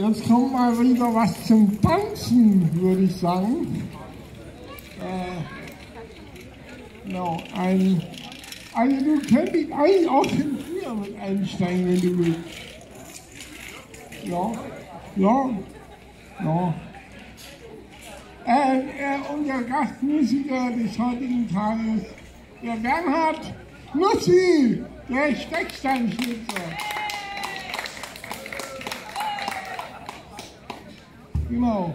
Jetzt kommt mal wieder was zum Tanzen, würde ich sagen. Äh, genau, ein, also du könntest eigentlich auch schon früher mit einsteigen, wenn du willst. Ja, ja, ja. Äh, äh, unser Gastmusiker des heutigen Tages, der Bernhard Nussi, der Stecksteinschnitzer. Genau.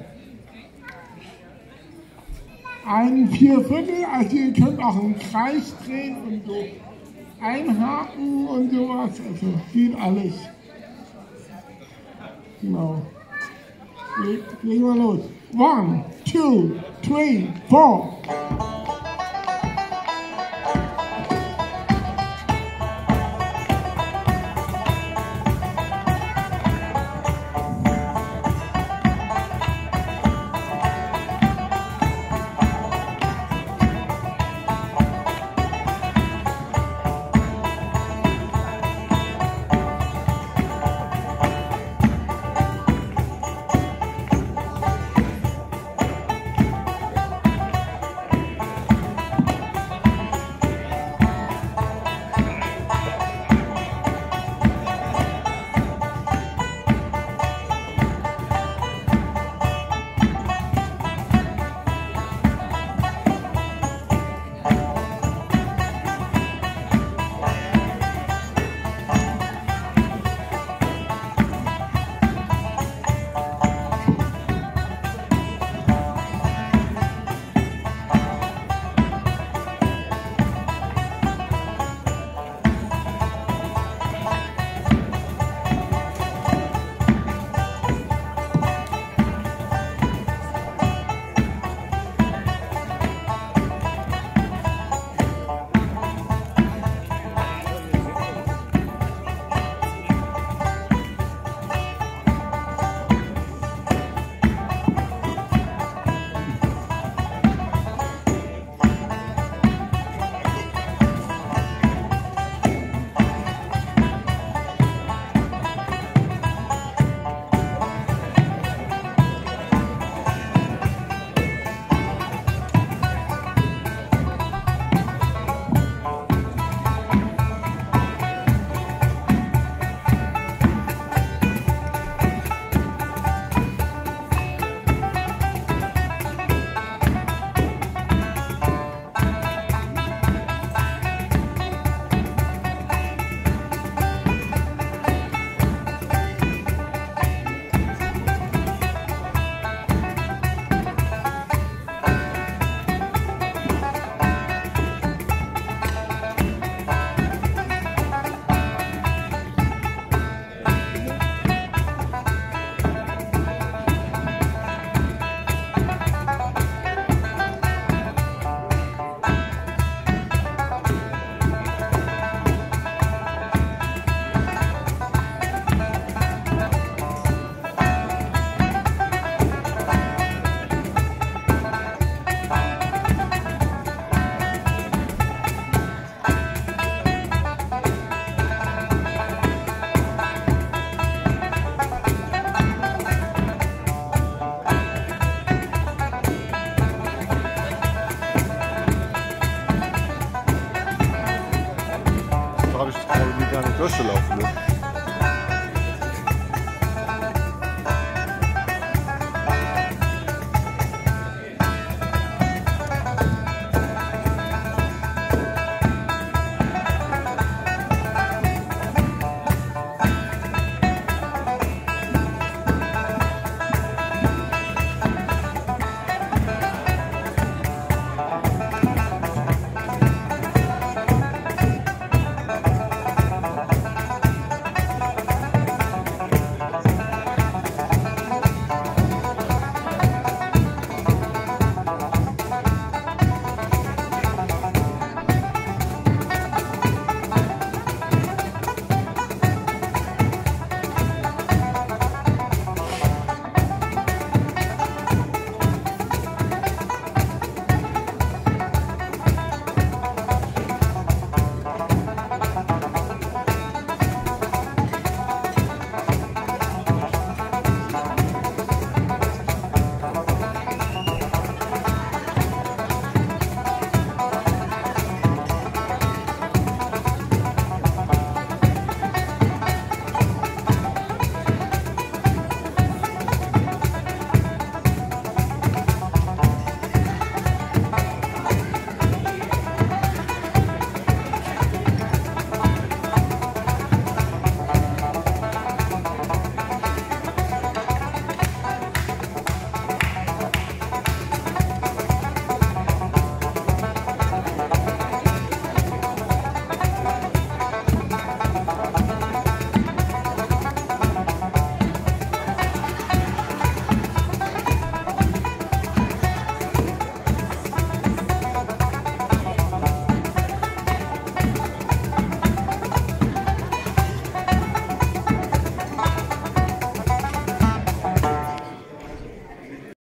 Ein Vierviertel, also ihr könnt auch einen Kreis drehen und so einhaken und sowas. Also geht alles. Genau. Legen wir los. One, two, three, four.